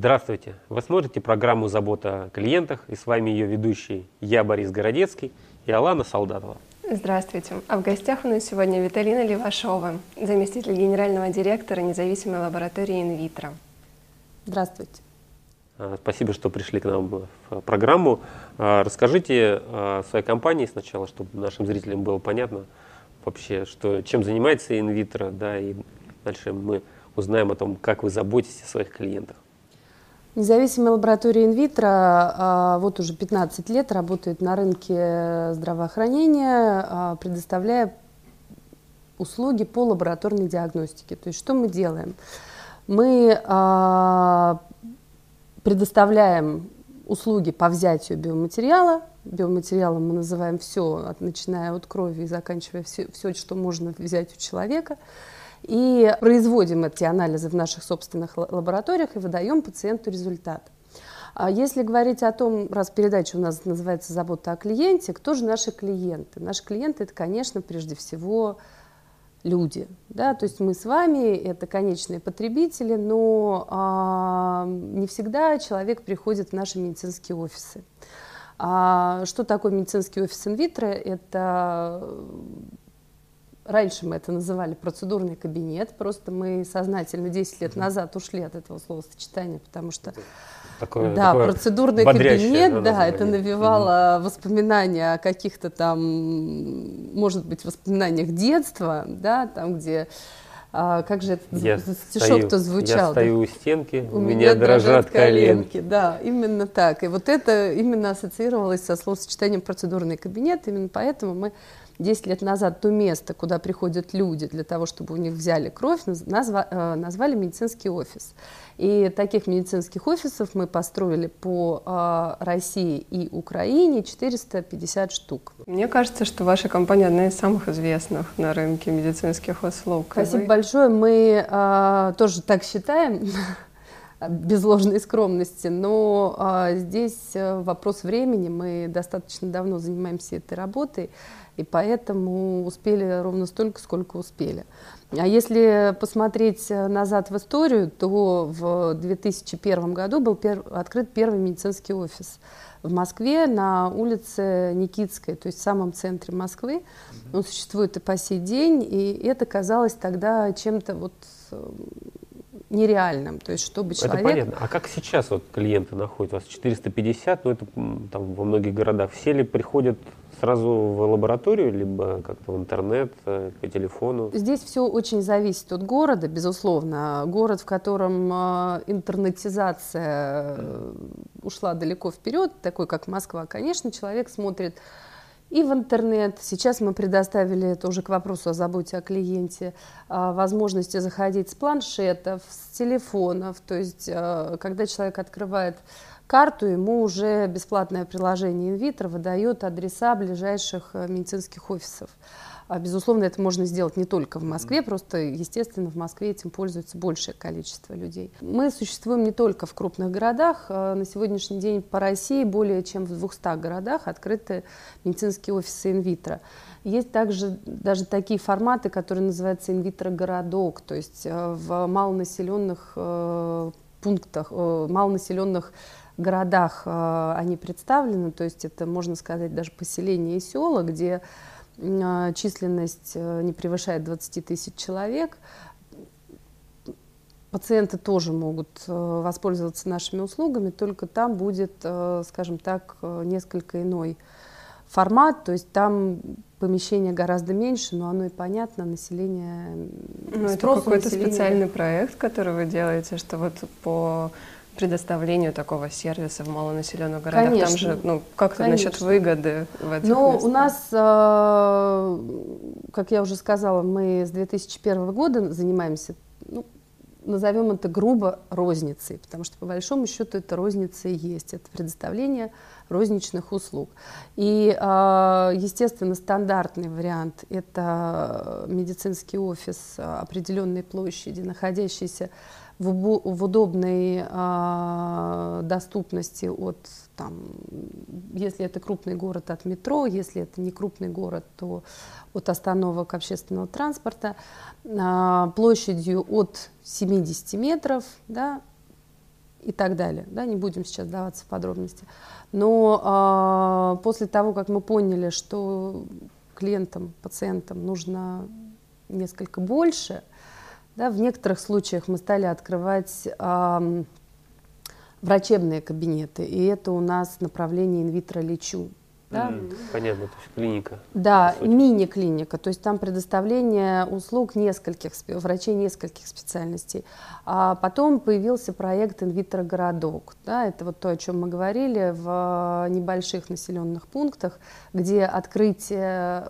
Здравствуйте! Вы смотрите программу «Забота о клиентах» и с вами ее ведущий я, Борис Городецкий и Алана Солдатова. Здравствуйте! А в гостях у нас сегодня Виталина Левашова, заместитель генерального директора независимой лаборатории «Инвитро». Здравствуйте! А, спасибо, что пришли к нам в программу. А, расскажите о своей компании сначала, чтобы нашим зрителям было понятно вообще, что, чем занимается «Инвитро», да, и дальше мы узнаем о том, как вы заботитесь о своих клиентах. Независимая лаборатория инвитро а, вот уже 15 лет работает на рынке здравоохранения, а, предоставляя услуги по лабораторной диагностике. То есть что мы делаем? Мы а, предоставляем услуги по взятию биоматериала. Биоматериалом мы называем все, начиная от крови и заканчивая все, все что можно взять у человека – и производим эти анализы в наших собственных лабораториях и выдаем пациенту результат. А если говорить о том, раз передача у нас называется «Забота о клиенте», кто же наши клиенты? Наши клиенты – это, конечно, прежде всего люди. Да? То есть мы с вами – это конечные потребители, но а, не всегда человек приходит в наши медицинские офисы. А что такое медицинский офис инвитро? Это Раньше мы это называли процедурный кабинет, просто мы сознательно 10 лет назад ушли от этого словосочетания, потому что такое, да, такое процедурный кабинет, да, это навевало угу. воспоминания о каких-то там, может быть, воспоминаниях детства, да, там, где а, как же этот стишок-то звучал? Я стою да? у стенки, у, меня, меня дрожат коленки. коленки. Да, именно так. И вот это именно ассоциировалось со словосочетанием процедурный кабинет, именно поэтому мы 10 лет назад то место, куда приходят люди для того, чтобы у них взяли кровь, назва, э, назвали медицинский офис. И таких медицинских офисов мы построили по э, России и Украине 450 штук. Мне кажется, что ваша компания одна из самых известных на рынке медицинских услуг. Спасибо Вы... большое. Мы э, тоже так считаем без ложной скромности, но а, здесь вопрос времени. Мы достаточно давно занимаемся этой работой и поэтому успели ровно столько, сколько успели. А если посмотреть назад в историю, то в 2001 году был пер... открыт первый медицинский офис в Москве на улице Никитской, то есть в самом центре Москвы. Он существует и по сей день, и это казалось тогда чем-то вот э, нереальным. То есть, чтобы человек... Это понятно. А как сейчас вот клиенты находят? У вас 450, ну это там во многих городах. Все ли приходят сразу в лабораторию, либо как-то в интернет, э, по телефону? Здесь все очень зависит от города, безусловно. Город, в котором э, интернетизация э, ушла далеко вперед, такой как Москва, конечно, человек смотрит и в интернет. Сейчас мы предоставили, это уже к вопросу о заботе о клиенте, возможности заходить с планшетов, с телефонов. То есть, когда человек открывает карту, ему уже бесплатное приложение инвитро выдает адреса ближайших э, медицинских офисов. А, безусловно, это можно сделать не только в Москве, просто, естественно, в Москве этим пользуется большее количество людей. Мы существуем не только в крупных городах. А, на сегодняшний день по России более чем в 200 городах открыты медицинские офисы инвитро. Есть также даже такие форматы, которые называются инвитро-городок, то есть э, в малонаселенных э, пунктах, малонаселенных городах э, они представлены, то есть это, можно сказать, даже поселения и села, где э, численность э, не превышает 20 тысяч человек. Пациенты тоже могут воспользоваться нашими услугами, только там будет, скажем так, несколько иной формат, то есть там помещение гораздо меньше, но оно и понятно, население... Ну, это какой-то специальный проект, который вы делаете, что вот по предоставлению такого сервиса в малонаселенных городах? Конечно. Там же, ну, как-то насчет выгоды в этих Ну, местах? у нас, э, как я уже сказала, мы с 2001 года занимаемся, ну, назовем это грубо розницей, потому что по большому счету это розница и есть, это предоставление розничных услуг. И, э, естественно, стандартный вариант – это медицинский офис определенной площади, находящийся в, удобной э, доступности от, там, если это крупный город, от метро, если это не крупный город, то от остановок общественного транспорта, э, площадью от 70 метров, да, и так далее. Да, не будем сейчас даваться в подробности. Но э, после того, как мы поняли, что клиентам, пациентам нужно несколько больше, да, в некоторых случаях мы стали открывать э, врачебные кабинеты, и это у нас направление инвитро лечу. Да? Mm, понятно, то есть клиника. Да, мини-клиника, то есть там предоставление услуг нескольких, врачей нескольких специальностей. А потом появился проект «Инвитро-городок». Да, это вот то, о чем мы говорили, в небольших населенных пунктах, где открытие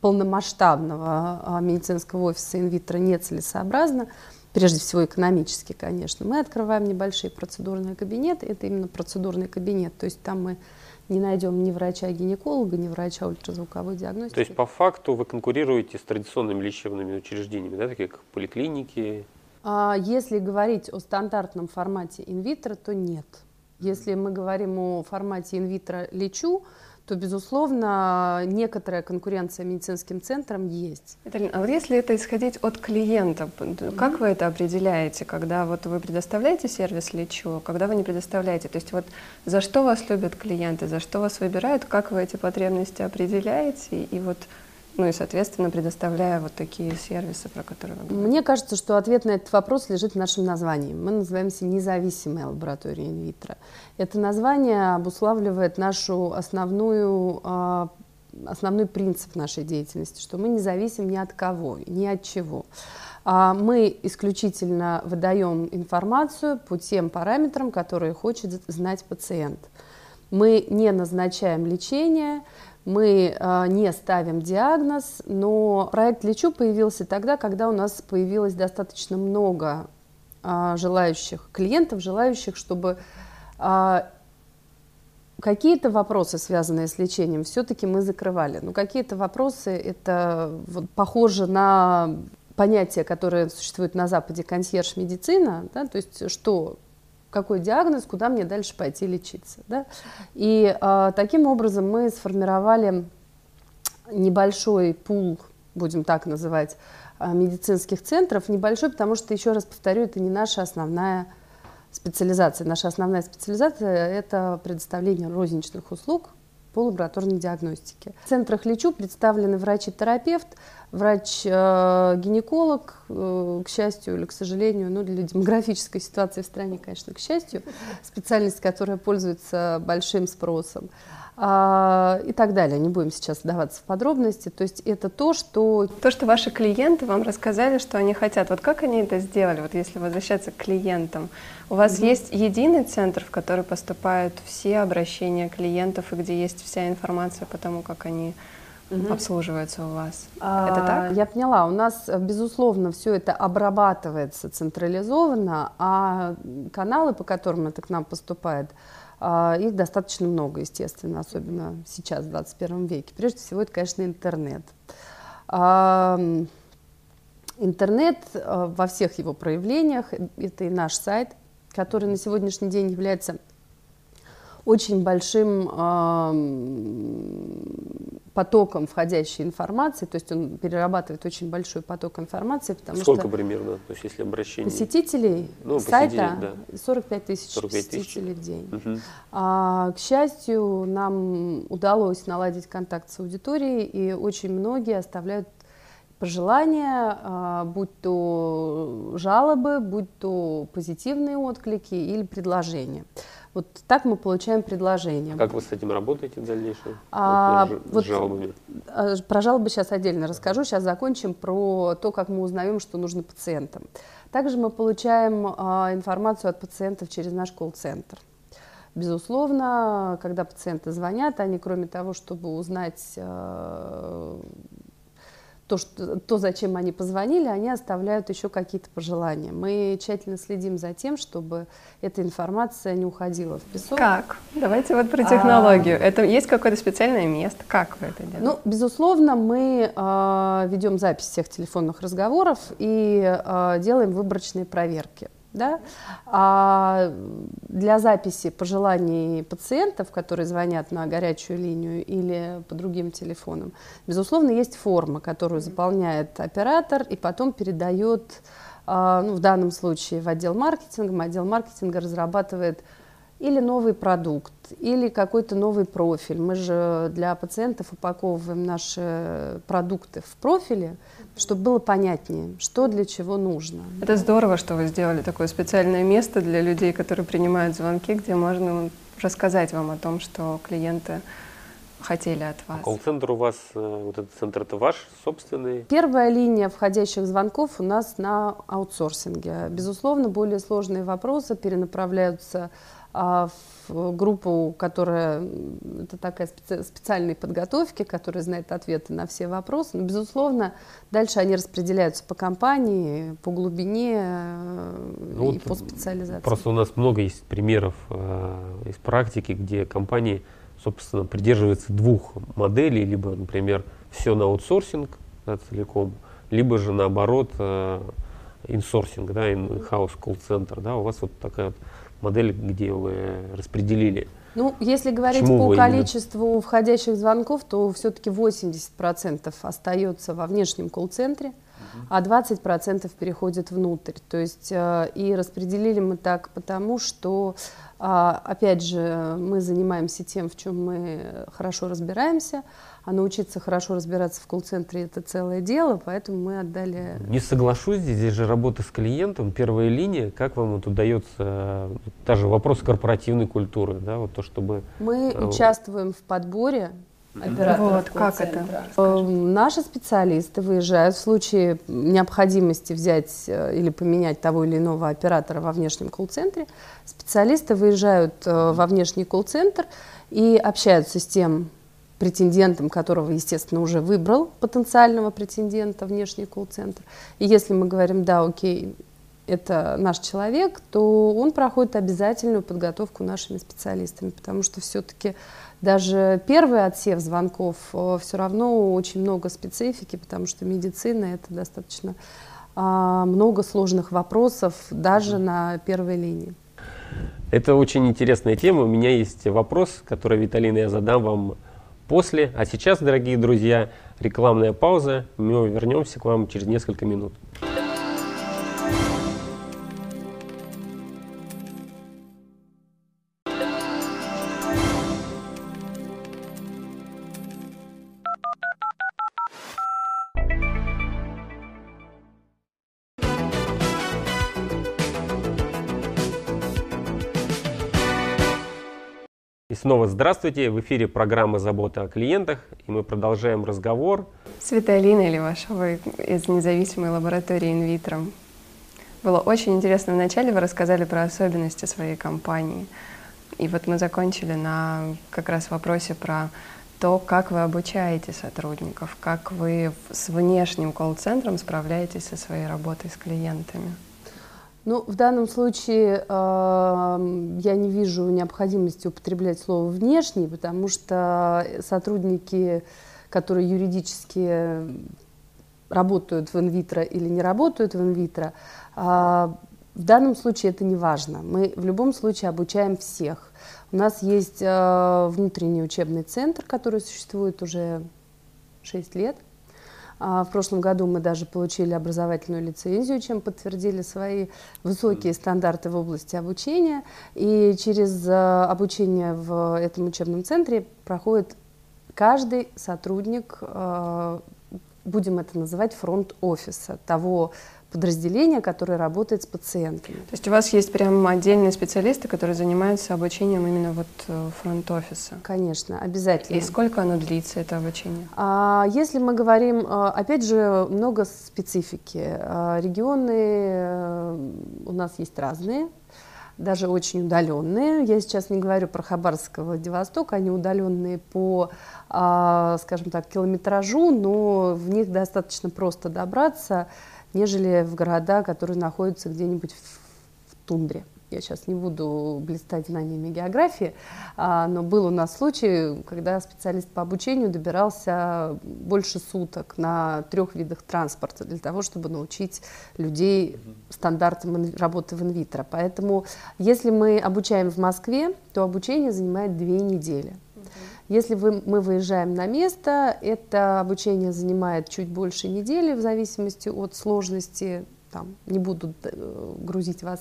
полномасштабного а, медицинского офиса инвитро нецелесообразно, прежде всего экономически, конечно. Мы открываем небольшие процедурные кабинеты, это именно процедурный кабинет, то есть там мы не найдем ни врача-гинеколога, ни врача ультразвуковой диагностики. То есть по факту вы конкурируете с традиционными лечебными учреждениями, да, такие как поликлиники? А если говорить о стандартном формате инвитро, то нет. Если мы говорим о формате инвитро лечу, то, безусловно, некоторая конкуренция медицинским центрам есть. Виталина, а вот если это исходить от клиента, как вы это определяете, когда вот вы предоставляете сервис лечу, когда вы не предоставляете? То есть вот за что вас любят клиенты, за что вас выбирают, как вы эти потребности определяете, и вот ну и, соответственно, предоставляя вот такие сервисы, про которые вы говорите. Мне кажется, что ответ на этот вопрос лежит в нашем названии. Мы называемся независимая лаборатория инвитро. Это название обуславливает нашу основную а, основной принцип нашей деятельности, что мы не зависим ни от кого, ни от чего. А, мы исключительно выдаем информацию по тем параметрам, которые хочет знать пациент. Мы не назначаем лечение, мы э, не ставим диагноз, но проект «Лечу» появился тогда, когда у нас появилось достаточно много э, желающих клиентов, желающих, чтобы э, какие-то вопросы, связанные с лечением, все-таки мы закрывали. Но какие-то вопросы, это вот, похоже на понятие, которое существует на Западе, консьерж-медицина, да, то есть что какой диагноз, куда мне дальше пойти лечиться. Да? И э, таким образом мы сформировали небольшой пул, будем так называть, э, медицинских центров. Небольшой, потому что, еще раз повторю, это не наша основная специализация. Наша основная специализация – это предоставление розничных услуг по лабораторной диагностике. В центрах лечу представлены врач-терапевт, врач-гинеколог, э, к счастью или к сожалению, ну, для демографической ситуации в стране, конечно, к счастью, специальность, которая пользуется большим спросом. А, и так далее. Не будем сейчас вдаваться в подробности. То есть это то, что... То, что ваши клиенты вам рассказали, что они хотят. Вот как они это сделали, вот если возвращаться к клиентам? У вас mm-hmm. есть единый центр, в который поступают все обращения клиентов и где есть вся информация по тому, как они угу. обслуживается у вас. А, это так? Я поняла. У нас, безусловно, все это обрабатывается централизованно, а каналы, по которым это к нам поступает, их достаточно много, естественно, особенно сейчас, в 21 веке. Прежде всего, это, конечно, интернет. А, интернет а, во всех его проявлениях, это и наш сайт, который на сегодняшний день является очень большим потоком входящей информации, то есть он перерабатывает очень большой поток информации, потому Сколько что примерно, то есть если обращение посетителей ну, сайта да. 45 тысяч 45 посетителей в день. Угу. А, к счастью, нам удалось наладить контакт с аудиторией, и очень многие оставляют пожелания, а, будь то жалобы, будь то позитивные отклики или предложения. Вот так мы получаем предложение. Как вы с этим работаете в дальнейшем? А, вот, вот, с жалобами. А, про жалобы сейчас отдельно расскажу. Сейчас закончим про то, как мы узнаем, что нужно пациентам. Также мы получаем а, информацию от пациентов через наш колл-центр. Безусловно, когда пациенты звонят, они, кроме того, чтобы узнать а, то, что, то, зачем они позвонили, они оставляют еще какие-то пожелания. Мы тщательно следим за тем, чтобы эта информация не уходила в песок. Как? Давайте вот про технологию. А... Это есть какое-то специальное место? Как вы это делаете? Ну, безусловно, мы э, ведем запись всех телефонных разговоров и э, делаем выборочные проверки. Да? А для записи пожеланий пациентов, которые звонят на горячую линию или по другим телефонам, безусловно, есть форма, которую заполняет оператор и потом передает а, ну, в данном случае в отдел маркетинга, отдел маркетинга разрабатывает или новый продукт, или какой-то новый профиль. Мы же для пациентов упаковываем наши продукты в профиле, чтобы было понятнее, что для чего нужно. Это здорово, что вы сделали такое специальное место для людей, которые принимают звонки, где можно рассказать вам о том, что клиенты хотели от вас. А колл-центр у вас, э, вот этот центр, это ваш собственный? Первая линия входящих звонков у нас на аутсорсинге. Безусловно, более сложные вопросы перенаправляются в группу, которая это такая специ, специальной подготовки, которая знает ответы на все вопросы. Но, безусловно, дальше они распределяются по компании, по глубине э, ну, и вот по специализации. Просто у нас много есть примеров э, из практики, где компании, собственно, придерживаются двух моделей, либо, например, все на аутсорсинг да, целиком, либо же наоборот э, инсорсинг, да, in-house call-центр, да, у вас вот такая вот модель, где вы распределили? Ну, если говорить Почему по количеству именно? входящих звонков, то все-таки 80% остается во внешнем колл-центре, а 20% переходит внутрь. То есть э, и распределили мы так потому, что, а, опять же, мы занимаемся тем, в чем мы хорошо разбираемся, а научиться хорошо разбираться в колл-центре это целое дело, поэтому мы отдали... Не соглашусь, здесь же работа с клиентом, первая линия, как вам вот удается, даже вопрос корпоративной культуры, да, вот то, чтобы... Мы э, участвуем в подборе операторов вот, как это? Эм, наши специалисты выезжают в случае необходимости взять э, или поменять того или иного оператора во внешнем колл-центре. Специалисты выезжают э, во внешний колл-центр и общаются с тем претендентом, которого, естественно, уже выбрал потенциального претендента внешний колл-центр. И если мы говорим, да, окей, это наш человек, то он проходит обязательную подготовку нашими специалистами, потому что все-таки даже первый отсев звонков э, все равно очень много специфики, потому что медицина это достаточно а, много сложных вопросов даже на первой линии. Это очень интересная тема. У меня есть вопрос, который, Виталина, я задам вам после. А сейчас, дорогие друзья, рекламная пауза. Мы вернемся к вам через несколько минут. Снова здравствуйте. В эфире программа «Забота о клиентах». И мы продолжаем разговор. С Виталиной Левашовой из независимой лаборатории инвитро. Было очень интересно. Вначале вы рассказали про особенности своей компании. И вот мы закончили на как раз вопросе про то, как вы обучаете сотрудников, как вы с внешним колл-центром справляетесь со своей работой с клиентами. Ну, в данном случае э, я не вижу необходимости употреблять слово «внешний», потому что сотрудники, которые юридически работают в инвитро или не работают в инвитро, э, в данном случае это не важно. Мы в любом случае обучаем всех. У нас есть э, внутренний учебный центр, который существует уже 6 лет – в прошлом году мы даже получили образовательную лицензию, чем подтвердили свои высокие стандарты в области обучения. И через а, обучение в этом учебном центре проходит каждый сотрудник, а, будем это называть, фронт-офиса, того подразделение, которое работает с пациентами. То есть у вас есть прям отдельные специалисты, которые занимаются обучением именно вот э, фронт-офиса? Конечно, обязательно. И сколько оно длится, это обучение? А, если мы говорим, э, опять же, много специфики. А, регионы э, у нас есть разные, даже очень удаленные. Я сейчас не говорю про Хабаровск, Владивосток, они удаленные по, а, скажем так, километражу, но в них достаточно просто добраться нежели в города, которые находятся где-нибудь в тундре. Я сейчас не буду блистать знаниями географии, а, но был у нас случай, когда специалист по обучению добирался больше суток на трех видах транспорта для того, чтобы научить людей стандартам работы в инвитро. Поэтому, если мы обучаем в Москве, то обучение занимает две недели. Если вы, мы выезжаем на место, это обучение занимает чуть больше недели в зависимости от сложности там не буду э, грузить вас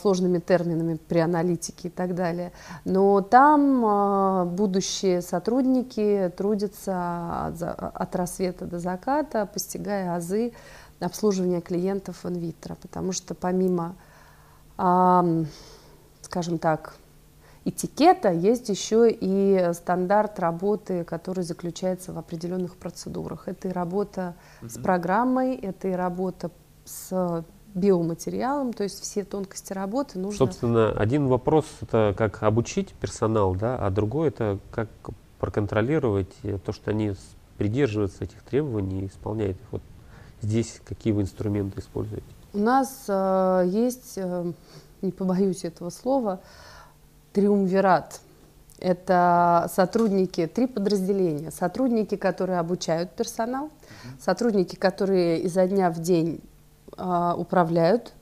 сложными терминами при аналитике и так далее. Но там а, будущие сотрудники трудятся от, от рассвета до заката, постигая азы обслуживания клиентов инвитро, потому что помимо, скажем так, этикета есть еще и стандарт работы, который заключается в определенных процедурах. Это и работа mm-hmm. с программой, это и работа с биоматериалом, то есть все тонкости работы нужно... Собственно, один вопрос — это как обучить персонал, да, а другой — это как проконтролировать то, что они придерживаются этих требований и исполняют их. Вот здесь какие вы инструменты используете? У нас э, есть, э, не побоюсь этого слова, триумвират. Это сотрудники, три подразделения. Сотрудники, которые обучают персонал, сотрудники, которые изо дня в день управляют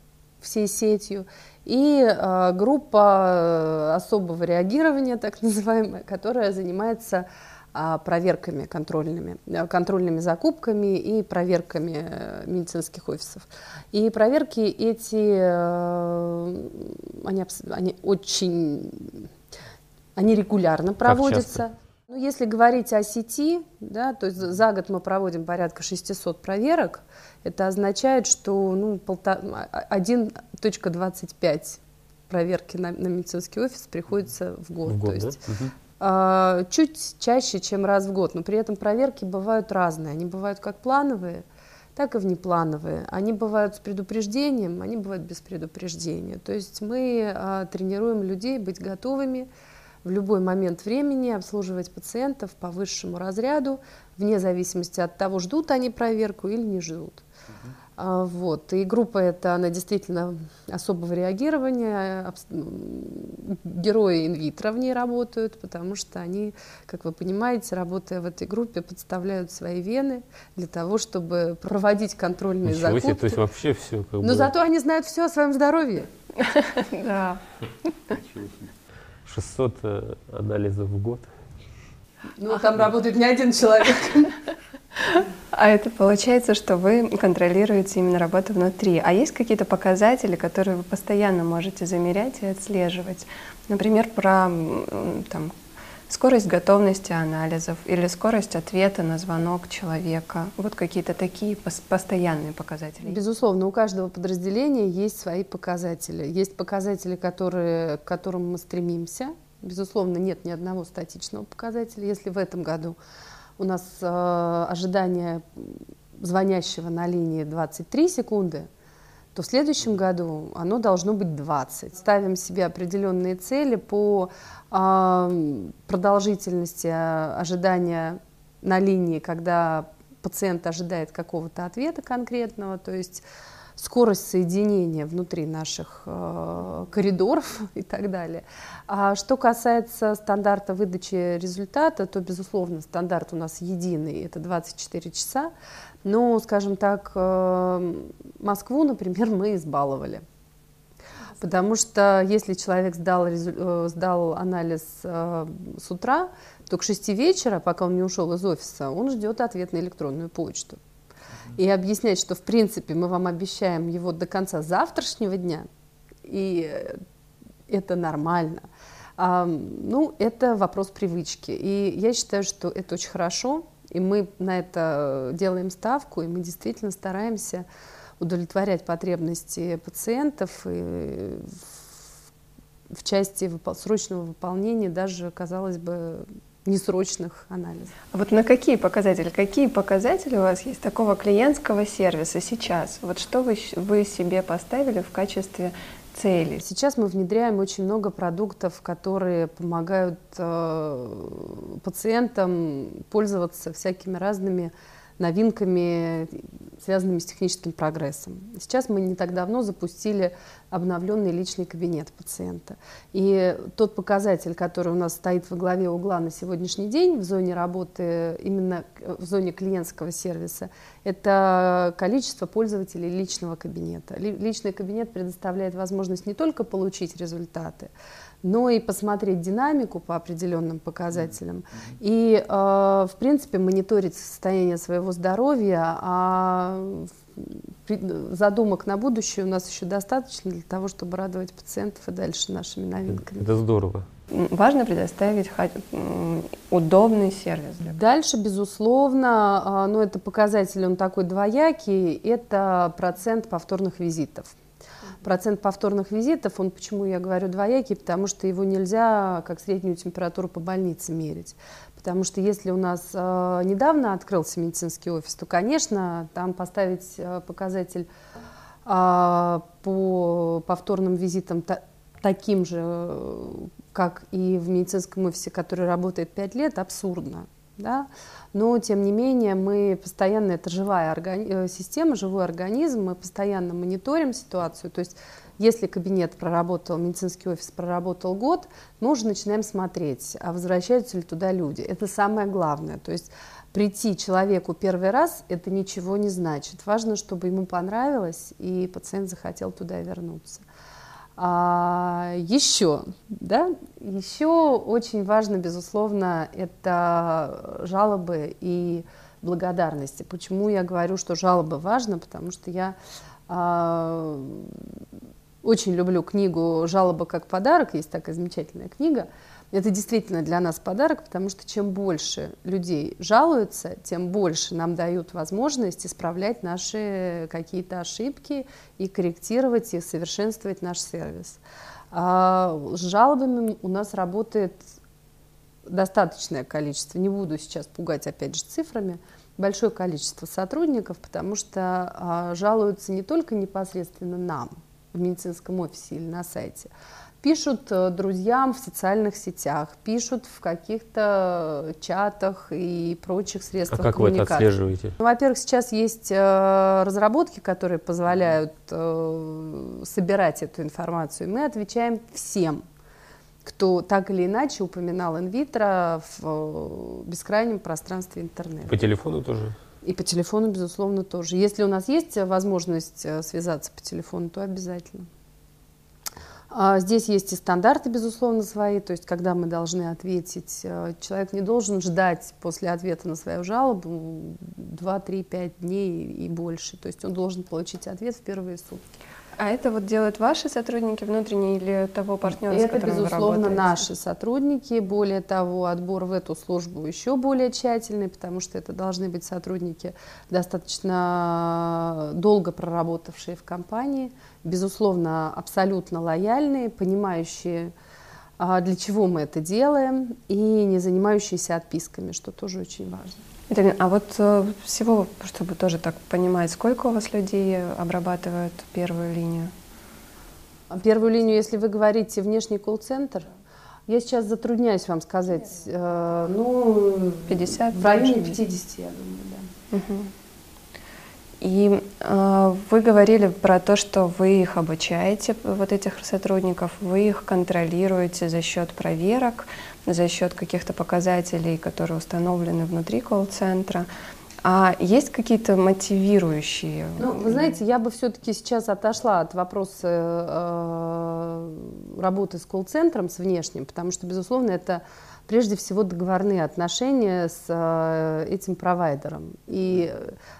всей сетью, и э, группа особого реагирования, так называемая, которая занимается а, проверками контрольными, э, контрольными закупками и проверками э, медицинских офисов. И проверки эти, э, они, они очень, они регулярно проводятся. Ну, если говорить о сети, да, то есть за год мы проводим порядка 600 проверок, это означает, что ну, 1.25 проверки на, на медицинский офис приходится в год. В год то есть, да? а, чуть чаще, чем раз в год, но при этом проверки бывают разные. Они бывают как плановые, так и внеплановые. Они бывают с предупреждением, они бывают без предупреждения. То есть мы а, тренируем людей быть готовыми в любой момент времени обслуживать пациентов по высшему разряду, вне зависимости от того, ждут они проверку или не ждут. А, вот. И группа эта, она действительно особого реагирования. Герои инвитро в ней работают, потому что они, как вы понимаете, работая в этой группе, подставляют свои вены для того, чтобы проводить контрольные Ничего закупки. Себе, то есть вообще все. Как Но бы... зато они знают все о своем здоровье. Да. 600 э, анализов в год. Ну, там работает не один человек. А это получается, что вы контролируете именно работу внутри. А есть какие-то показатели, которые вы постоянно можете замерять и отслеживать? Например, про там, скорость готовности анализов или скорость ответа на звонок человека. Вот какие-то такие постоянные показатели. Безусловно, у каждого подразделения есть свои показатели. Есть показатели, которые, к которым мы стремимся. Безусловно, нет ни одного статичного показателя. Если в этом году у нас э, ожидание звонящего на линии 23 секунды, то в следующем году оно должно быть 20. Ставим себе определенные цели по э, продолжительности э, ожидания на линии, когда пациент ожидает какого-то ответа конкретного, то есть скорость соединения внутри наших э, коридоров и так далее. А что касается стандарта выдачи результата, то, безусловно, стандарт у нас единый, это 24 часа. Но, скажем так, э, Москву, например, мы избаловали. Потому что если человек сдал, э, сдал анализ э, с утра, то к 6 вечера, пока он не ушел из офиса, он ждет ответ на электронную почту и объяснять, что в принципе мы вам обещаем его до конца завтрашнего дня, и это нормально. А, ну, это вопрос привычки. И я считаю, что это очень хорошо, и мы на это делаем ставку, и мы действительно стараемся удовлетворять потребности пациентов и в, в части срочного выполнения даже, казалось бы, несрочных анализов. А вот на какие показатели? Какие показатели у вас есть такого клиентского сервиса сейчас? Вот что вы, вы себе поставили в качестве цели? Сейчас мы внедряем очень много продуктов, которые помогают э, пациентам пользоваться всякими разными новинками, связанными с техническим прогрессом. Сейчас мы не так давно запустили обновленный личный кабинет пациента. И тот показатель, который у нас стоит во главе угла на сегодняшний день в зоне работы, именно в зоне клиентского сервиса, это количество пользователей личного кабинета. Личный кабинет предоставляет возможность не только получить результаты, но и посмотреть динамику по определенным показателям mm-hmm. и, э, в принципе, мониторить состояние своего здоровья, а задумок на будущее у нас еще достаточно для того, чтобы радовать пациентов и дальше нашими новинками. Это здорово. Важно предоставить удобный сервис. Дальше, безусловно, а, но ну, это показатель, он такой двоякий, это процент повторных визитов. Процент повторных визитов, он почему я говорю двоякий, потому что его нельзя как среднюю температуру по больнице мерить. Потому что если у нас э, недавно открылся медицинский офис, то, конечно, там поставить э, показатель э, по повторным визитам та, таким же, как и в медицинском офисе, который работает 5 лет, абсурдно. Да? Но, тем не менее, мы постоянно, это живая органи- э, система, живой организм, мы постоянно мониторим ситуацию. То есть если кабинет проработал, медицинский офис проработал год, мы уже начинаем смотреть, а возвращаются ли туда люди. Это самое главное. То есть прийти человеку первый раз, это ничего не значит. Важно, чтобы ему понравилось, и пациент захотел туда вернуться. А, еще, да, еще очень важно, безусловно, это жалобы и благодарности. Почему я говорю, что жалобы важно? Потому что я а, очень люблю книгу «Жалоба как подарок», есть такая замечательная книга. Это действительно для нас подарок, потому что чем больше людей жалуются, тем больше нам дают возможность исправлять наши какие-то ошибки и корректировать и совершенствовать наш сервис. А с жалобами у нас работает достаточное количество, не буду сейчас пугать опять же цифрами, большое количество сотрудников, потому что а, жалуются не только непосредственно нам, в медицинском офисе или на сайте. Пишут э, друзьям в социальных сетях, пишут в каких-то чатах и прочих средствах а как вы это отслеживаете? Ну, во-первых, сейчас есть э, разработки, которые позволяют э, собирать эту информацию. Мы отвечаем всем, кто так или иначе упоминал инвитро в бескрайнем пространстве интернета. По телефону тоже? И по телефону, безусловно, тоже. Если у нас есть возможность связаться по телефону, то обязательно. А здесь есть и стандарты, безусловно, свои, то есть когда мы должны ответить, э, человек не должен ждать после ответа на свою жалобу 2, 3, 5 дней и больше, то есть он должен получить ответ в первые сутки. А это вот делают ваши сотрудники внутренние или того партнера, это, с которым безусловно, вы наши сотрудники. Более того, отбор в эту службу еще более тщательный, потому что это должны быть сотрудники, достаточно долго проработавшие в компании, безусловно, абсолютно лояльные, понимающие, а, для чего мы это делаем, и не занимающиеся отписками, что тоже очень важно. Виталин, а вот э, всего, чтобы тоже так понимать, сколько у вас людей обрабатывают первую линию? Первую линию, если вы говорите внешний колл-центр, я сейчас затрудняюсь вам сказать, э, ну, 50, в районе 50, я думаю, да. Угу. И э, вы говорили про то, что вы их обучаете, вот этих сотрудников, вы их контролируете за счет проверок, за счет каких-то показателей, которые установлены внутри колл-центра. А есть какие-то мотивирующие? Ну, вы знаете, я бы все-таки сейчас отошла от вопроса э, работы с колл-центром, с внешним, потому что, безусловно, это прежде всего договорные отношения с э, этим провайдером. И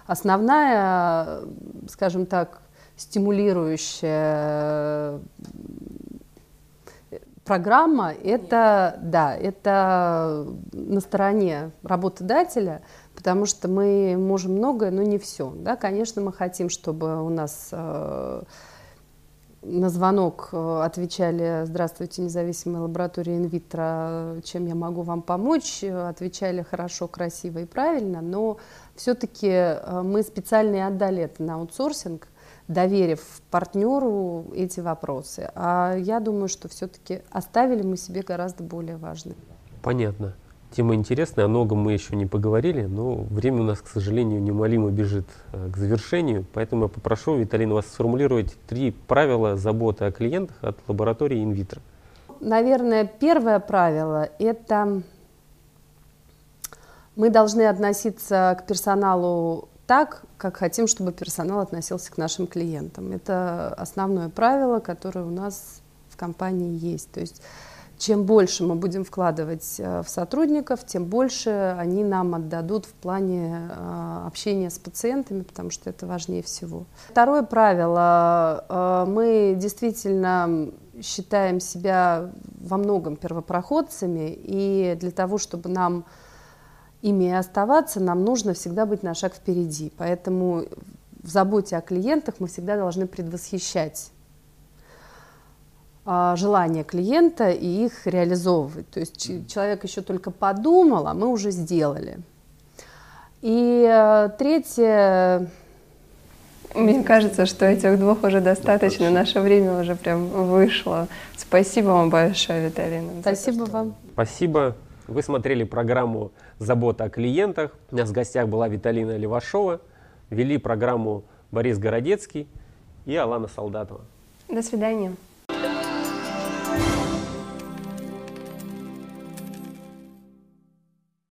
основная, скажем так, стимулирующая программа это, да, это на стороне работодателя, потому что мы можем многое, но не все. Да? Конечно, мы хотим, чтобы у нас э, на звонок э, отвечали «Здравствуйте, независимая лаборатория инвитро, чем я могу вам помочь?» Отвечали хорошо, красиво и правильно, но все-таки э, мы специально и отдали это на аутсорсинг, доверив партнеру эти вопросы. А я думаю, что все-таки оставили мы себе гораздо более важные. Понятно. Тема интересная, о многом мы еще не поговорили, но время у нас, к сожалению, неумолимо бежит э, к завершению, поэтому я попрошу, Виталина, вас сформулировать три правила заботы о клиентах от лаборатории инвитро. Наверное, первое правило – это мы должны относиться к персоналу так, как хотим, чтобы персонал относился к нашим клиентам. Это основное правило, которое у нас в компании есть. То есть чем больше мы будем вкладывать э, в сотрудников, тем больше они нам отдадут в плане э, общения с пациентами, потому что это важнее всего. Второе правило. Э, мы действительно считаем себя во многом первопроходцами, и для того, чтобы нам ими оставаться, нам нужно всегда быть на шаг впереди. Поэтому в заботе о клиентах мы всегда должны предвосхищать желания клиента и их реализовывать. То есть человек еще только подумал, а мы уже сделали. И э, третье... Мне кажется, что этих двух уже достаточно. Наше время уже прям вышло. Спасибо вам большое, Виталина. Спасибо вам. Спасибо. Вы смотрели программу «Забота о клиентах». У нас в гостях была Виталина Левашова. Вели программу Борис Городецкий и Алана Солдатова. До свидания.